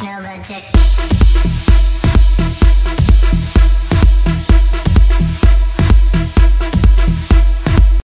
Nova the